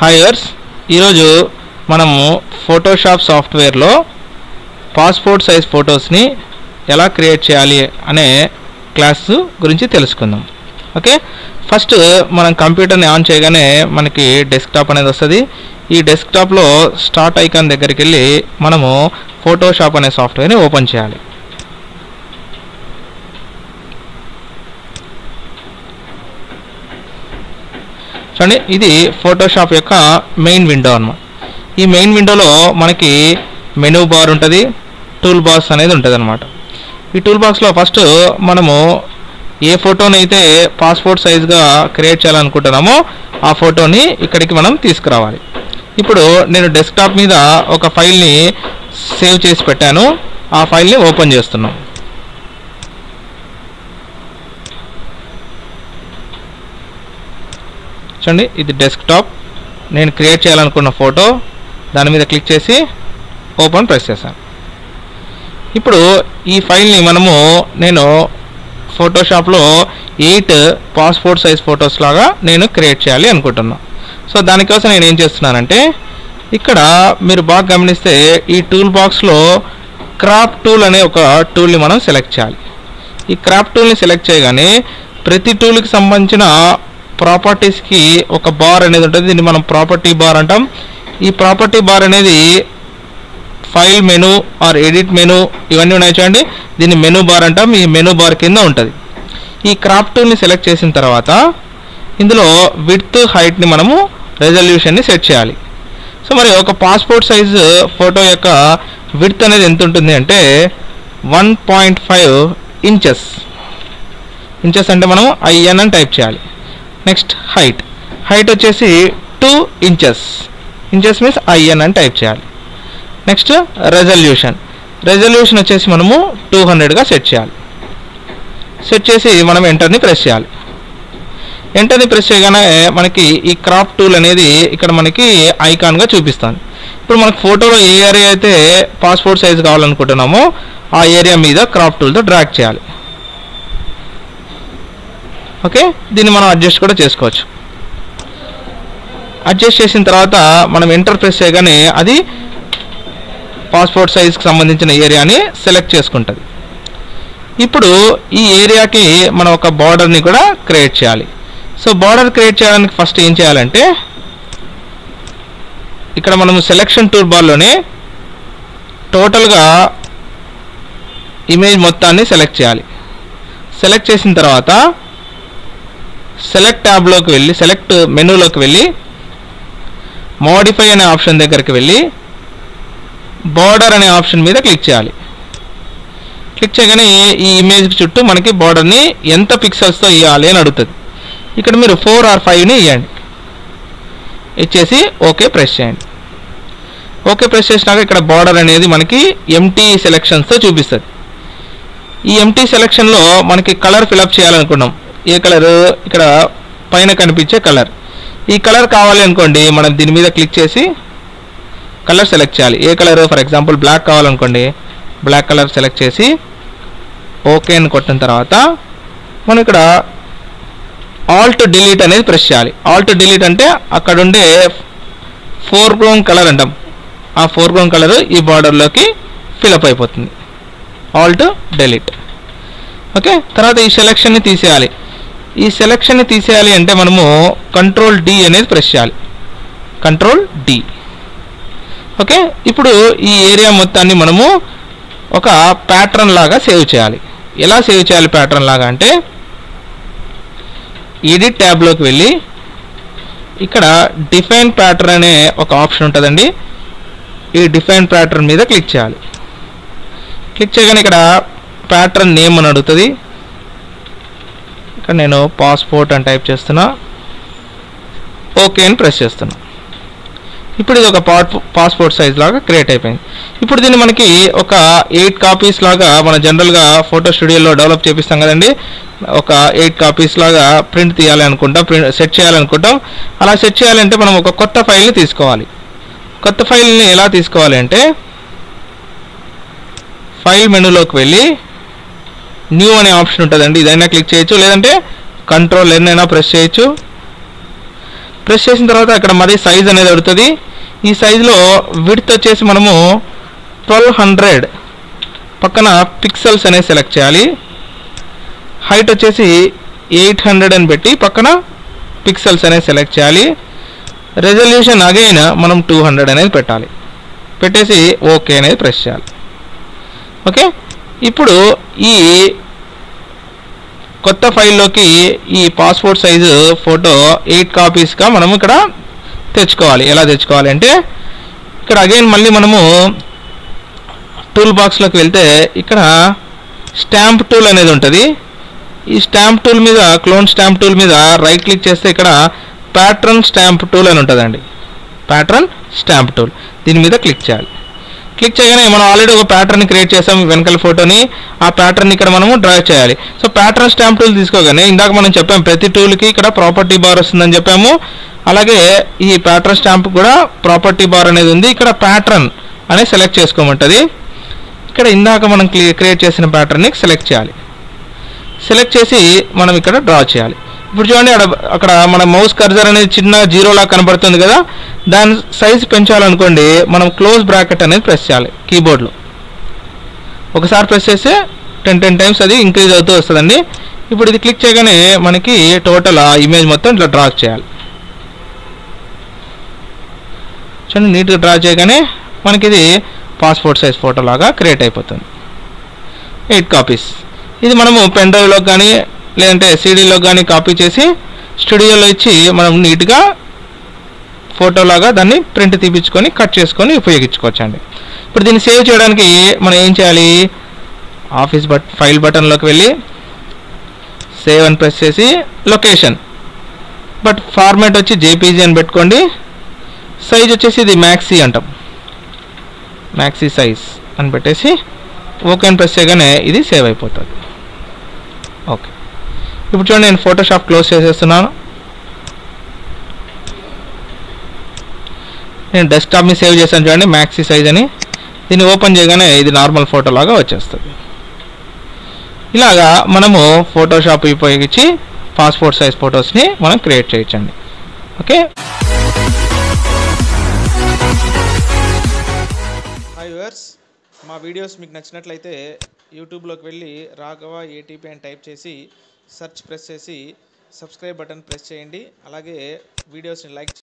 హాయర్స్ ఈరోజు మనము ఫోటోషాప్ సాఫ్ట్వేర్లో పాస్పోర్ట్ సైజ్ ఫొటోస్ని ఎలా క్రియేట్ చేయాలి అనే క్లాస్ గురించి తెలుసుకుందాం. ఓకే ఫస్ట్ మనం కంప్యూటర్ని ఆన్ చేయగానే మనకి డెస్క్టాప్ అనేది వస్తుంది. ఈ డెస్క్టాప్లో స్టార్ట్ ఐకాన్ దగ్గరికి వెళ్ళి మనము ఫోటోషాప్ అనే సాఫ్ట్వేర్ని ఓపెన్ చేయాలి. చూడండి ఇది ఫోటోషాప్ యొక్క మెయిన్ విండో అనమాట ఈ మెయిన్ విండోలో మనకి మెనూ బార్ ఉంటుంది టూల్ బాక్స్ అనేది ఉంటుంది అనమాట ఈ టూల్ బాక్స్లో ఫస్ట్ మనము ఏ ఫోటోని అయితే పాస్పోర్ట్ సైజ్గా క్రియేట్ చేయాలనుకుంటున్నామో ఆ ఫోటోని ఇక్కడికి మనం తీసుకురావాలి. ఇప్పుడు నేను డెస్క్టాప్ మీద ఒక ఫైల్ని సేవ్ చేసి పెట్టాను. ఆ ఫైల్ని ఓపెన్ చేస్తున్నాం. చూడండి ఇది డెస్క్టాప్ నేను క్రియేట్ చేయాలనుకున్న ఫోటో దాని మీద క్లిక్ చేసి ఓపెన్ ప్రెస్ చేశాను. ఇప్పుడు ఈ ఫైల్ని మనము నేను ఫోటోషాప్లో ఎయిట్ పాస్పోర్ట్ సైజ్ ఫొటోస్ లాగా నేను క్రియేట్ చేయాలి అనుకుంటున్నా. సో దానికోసం నేను ఏం చేస్తున్నానంటే ఇక్కడ మీరు బాగా గమనిస్తే ఈ టూల్ బాక్స్లో క్రాప్ టూల్ అనే ఒక టూల్ని మనం సెలెక్ట్ చేయాలి. ఈ క్రాప్ టూల్ని సెలెక్ట్ చేయగానే ప్రతి టూల్కి సంబంధించిన ప్రాపర్టీస్కి ఒక బార్ అనేది ఉంటుంది. దీన్ని మనం ప్రాపర్టీ బార్ అంటాం. ఈ ప్రాపర్టీ బార్ అనేది file menu or edit menu ఇవన్నీ ఉన్నాయి చూడండి. దీన్ని మెనూ బార్ అంటాం. ఈ మెనూ బార్ కింద ఉంటుంది. ఈ క్రాప్ టూల్ని సెలెక్ట్ చేసిన తర్వాత ఇందులో విడ్త్ హైట్ని మనము రెజల్యూషన్ని సెట్ చేయాలి. సో మరి ఒక పాస్పోర్ట్ సైజు ఫోటో యొక్క విడ్త్ అనేది ఎంత ఉంటుంది అంటే one point five inches inches అంటే మనం ఐఎన్ అని టైప్ చేయాలి. Next height. హైట్ వచ్చేసి two inches. Inches means IN అని టైప్ చేయాలి. నెక్స్ట్ రెజల్యూషన్ రెజల్యూషన్ వచ్చేసి మనము టూ హండ్రెడ్గా సెట్ చేయాలి. సెట్ చేసి మనం ఎంటర్ని ప్రెస్ చేయాలి. ఎంటర్ని ప్రెస్ చేయగానే మనకి ఈ క్రాప్ టూల్ అనేది ఇక్కడ మనకి ఐకాన్గా చూపిస్తుంది ఇప్పుడు మనకు ఫోటోలో ఏ ఏరియా అయితే పాస్పోర్ట్ సైజ్ కావాలనుకుంటున్నామో ఆ ఏరియా మీద క్రాప్ టూల్తో డ్రాక్ చేయాలి. ఓకే? దీన్ని మనం అడ్జస్ట్ కూడా చేసుకోవచ్చు. అడ్జస్ట్ చేసిన తర్వాత మనం ఎంటర్ ప్రెస్ చేయగానే అది పాస్పోర్ట్ సైజ్కి సంబంధించిన ఏరియాని సెలెక్ట్ చేసుకుంటుంది. ఇప్పుడు ఈ ఏరియాకి మనం ఒక బార్డర్ని కూడా క్రియేట్ చేయాలి. సో బార్డర్ క్రియేట్ చేయడానికి ఫస్ట్ ఏం చేయాలంటే ఇక్కడ మనము సెలెక్షన్ టూర్ బార్లోనే టోటల్గా ఇమేజ్ మొత్తాన్ని సెలెక్ట్ చేయాలి. సెలెక్ట్ చేసిన తర్వాత సెలెక్ట్ ట్యాబ్లోకి వెళ్ళి సెలెక్ట్ మెనూలోకి వెళ్ళి మోడిఫై అనే ఆప్షన్ దగ్గరికి వెళ్ళి బార్డర్ అనే ఆప్షన్ మీద క్లిక్ చేయాలి. క్లిక్ చేయగానే ఈ ఇమేజ్ చుట్టూ మనకి బార్డర్ని ఎంత పిక్సెల్స్తో ఇవ్వాలి అని అడుగుతుంది. ఇక్కడ మీరు ఫోర్ ఆర్ ఫైవ్ని ఇవ్వండి ఇచ్చేసి ఓకే ప్రెస్ చేయండి. ఓకే ప్రెస్ చేసినాక ఇక్కడ బార్డర్ అనేది మనకి ఎంటీ సెలెక్షన్స్తో చూపిస్తుంది. ఈ ఎంటీ సెలెక్షన్లో మనకి కలర్ ఫిలప్ చేయాలనుకున్నాం. ఏ కలరు? ఇక్కడ పైన కనిపించే కలర్. ఈ కలర్ కావాలి అనుకోండి మనం దీని మీద క్లిక్ చేసి కలర్ సెలెక్ట్ చేయాలి. ఏ కలర్? ఫర్ ఎగ్జాంపుల్ బ్లాక్ కావాలనుకోండి బ్లాక్ కలర్ సెలెక్ట్ చేసి ఓకే అని కొట్టిన తర్వాత మనం ఇక్కడ ఆల్ట్ డిలీట్ అనేది ప్రెస్ చేయాలి. ఆల్ట్ డిలీట్ అంటే అక్కడ ఉండే ఫోర్ గ్రౌండ్ కలర్ అంటాం. ఆ ఫోర్ గ్రౌండ్ కలర్ ఈ బార్డర్లోకి ఫిలప్ అయిపోతుంది. Alt delete. ఓకే? తర్వాత ఈ సెలెక్షన్ని తీసేయాలి. ఈ సెలక్షన్ని తీసేయాలి అంటే మనము కంట్రోల్ డి అనేది ప్రెస్ చేయాలి. కంట్రోల్ డి ఓకే ఇప్పుడు ఈ ఏరియా మొత్తాన్ని మనము ఒక ప్యాటర్న్ లాగా సేవ్ చేయాలి. ఎలా సేవ్ చేయాలి ప్యాటర్న్ లాగా అంటే ఎడిట్ ట్యాబ్లోకి వెళ్ళి ఇక్కడ డిఫైన్ ప్యాటర్న్ అనే ఒక ఆప్షన్ ఉంటుందండి. ఈ డిఫైన్ ప్యాటర్న్ మీద క్లిక్ చేయాలి. క్లిక్ చేయగానే ఇక్కడ ప్యాటర్న్ నేమ్ అని అడుగుతుంది. ఇక్కడ నేను పాస్పోర్ట్ అని టైప్ చేస్తున్నా. ఓకే అని ప్రెస్ చేస్తున్నా. ఇప్పుడు ఇది ఒక పాస్పోర్ట్ సైజ్ లాగా క్రియేట్ అయిపోయింది. ఇప్పుడు దీన్ని మనకి ఒక ఎయిట్ కాపీస్ లాగా మన జనరల్గా ఫోటో స్టూడియోలో డెవలప్ చేపిస్తాం కదండి. ఒక ఎయిట్ కాపీస్ లాగా ప్రింట్ తీయాలి అనుకుంటాం ప్రింట్ సెట్ చేయాలనుకుంటాం అలా సెట్ చేయాలంటే మనం ఒక కొత్త ఫైల్ని తీసుకోవాలి. కొత్త ఫైల్ని ఎలా తీసుకోవాలి అంటే ఫైల్ మెనూలోకి వెళ్ళి న్యూ అనే ఆప్షన్ ఉంటుందండి. ఇదైనా క్లిక్ చేయొచ్చు. లేదంటే కంట్రోల్ ఎన్ అయినా ప్రెస్ చేయొచ్చు. ప్రెస్ చేసిన తర్వాత అక్కడ మరి సైజ్ అనేది అడుగుతుంది. ఈ సైజులో విడ్త్ వచ్చేసి మనము ట్వెల్వ్ హండ్రెడ్ పక్కన పిక్సెల్స్ అనేది సెలెక్ట్ చేయాలి. హైట్ వచ్చేసి ఎయిట్ హండ్రెడ్ అని పెట్టి పక్కన పిక్సెల్స్ అనేది సెలెక్ట్ చేయాలి. రెజల్యూషన్ అగైన్ మనం టూ హండ్రెడ్ అనేది పెట్టాలి. పెట్టేసి ఓకే అనేది ప్రెస్ చేయాలి. ఓకే ఇప్పుడు ఈ కొత్త ఫైల్లోకి ఈ పాస్పోర్ట్ సైజు ఫోటో ఎయిట్ కాపీస్గా మనం ఇక్కడ తెచ్చుకోవాలి. ఎలా తెచ్చుకోవాలి అంటే ఇక్కడ అగైన్ మళ్ళీ మనము టూల్ బాక్స్లోకి వెళ్తే ఇక్కడ స్టాంప్ టూల్ అనేది ఉంటుంది. ఈ స్టాంప్ టూల్ మీద క్లోన్ స్టాంప్ టూల్ మీద రైట్ క్లిక్ చేస్తే ఇక్కడ ప్యాట్రన్ స్టాంప్ టూల్ అని ఉంటుందండి. Pattern stamp tool. దీని మీద క్లిక్ చేయాలి. క్లిక్ చేయగానే మనం ఆల్రెడీ ఒక ప్యాటర్న్ క్రియేట్ చేసాం వెనకాల ఫోటోని ఆ ప్యాటర్న్ ఇక్కడ మనము డ్రా చేయాలి. సో ప్యాటర్న్ స్టాంప్ టూల్ తీసుకోగానే ఇందాక మనం చెప్పాం ప్రతి టూల్కి ఇక్కడ ప్రాపర్టీ బార్ వస్తుందని చెప్పాము. అలాగే ఈ ప్యాటర్న్ స్టాంప్ కూడా ప్రాపర్టీ బార్ అనేది ఉంది. ఇక్కడ ప్యాటర్న్ అనేది సెలెక్ట్ చేసుకోమంటుంది. ఇక్కడ ఇందాక మనం క్రియేట్ చేసిన ప్యాటర్న్ని సెలెక్ట్ చేయాలి. సెలెక్ట్ చేసి మనం ఇక్కడ డ్రా చేయాలి. ఇప్పుడు చూడండి అక్కడ అక్కడ మన మౌస్ కర్జర్ అనేది చిన్న జీరోలా కనబడుతుంది కదా? దాని సైజ్ పెంచాలనుకోండి మనం క్లోజ్ బ్రాకెట్ అనేది ప్రెస్ చేయాలి కీబోర్డ్లో ఒకసారి ప్రెస్ చేస్తే టెన్ టెన్ టైమ్స్ అది ఇంక్రీజ్ అవుతూ వస్తుందండి. ఇప్పుడు ఇది క్లిక్ చేయగానే మనకి టోటల్ ఆ ఇమేజ్ మొత్తం ఇట్లా డ్రా చేయాలి. చూడండి నీట్గా డ్రా చేయగానే మనకి ఇది పాస్పోర్ట్ సైజ్ ఫోటో లాగా క్రియేట్ అయిపోతుంది. ఎయిట్ కాపీస్ ఇది మనము పెన్ డ్రైవ్లో కానీ లేదంటే సీడీలో కానీ కాపీ చేసి స్టూడియోలో ఇచ్చి మనం నీట్గా ఫోటోలాగా దాన్ని ప్రింట్ తీపించుకొని కట్ చేసుకొని ఉపయోగించుకోవచ్చు అండి ఇప్పుడు దీన్ని సేవ్ చేయడానికి మనం ఏం చేయాలి? ఆఫీస్ బట్ ఫైల్ బటన్లోకి వెళ్ళి సేవ్ అని ప్రెస్ చేసి లొకేషన్ బట్ ఫార్మాట్ వచ్చి జేపీజీ అని పెట్టుకోండి. సైజ్ వచ్చేసి ఇది మ్యాక్సీ అంటాం. మ్యాక్సీ సైజ్ అని పెట్టేసి ఓకే అని ప్రెస్ చేయగానే ఇది సేవ్ అయిపోతుంది. ఓకే ఇప్పుడు చూడండి నేను ఫోటోషాప్ క్లోజ్ చేసేస్తున్నాను. నేను డెస్క్టాప్ని సేవ్ చేశాను చూడండి మ్యాక్సీ సైజ్ అని. దీన్ని ఓపెన్ చేయగానే ఇది నార్మల్ ఫోటో లాగా వచ్చేస్తుంది. ఇలాగా మనము ఫోటోషాప్ ఉపయోగించి పాస్పోర్ట్ సైజ్ ఫొటోస్ని మనం క్రియేట్ చేయొచ్చండి. ఓకే హాయ్ వ్యూవర్స్ మా వీడియోస్ మీకు నచ్చినట్లయితే యూట్యూబ్లోకి వెళ్ళి రాఘవ ఏటీపీ అని టైప్ చేసి సెర్చ్ ప్రెస్ చేసి సబ్స్క్రైబ్ బటన్ ప్రెస్ చేయండి. అలాగే వీడియోస్ని లైక్